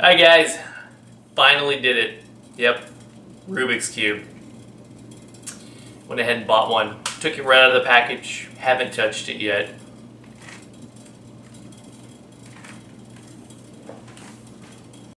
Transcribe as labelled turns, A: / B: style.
A: Hi guys, finally did it. Yep, Rubik's Cube. Went ahead and bought one. Took it right out of the package, haven't touched it yet.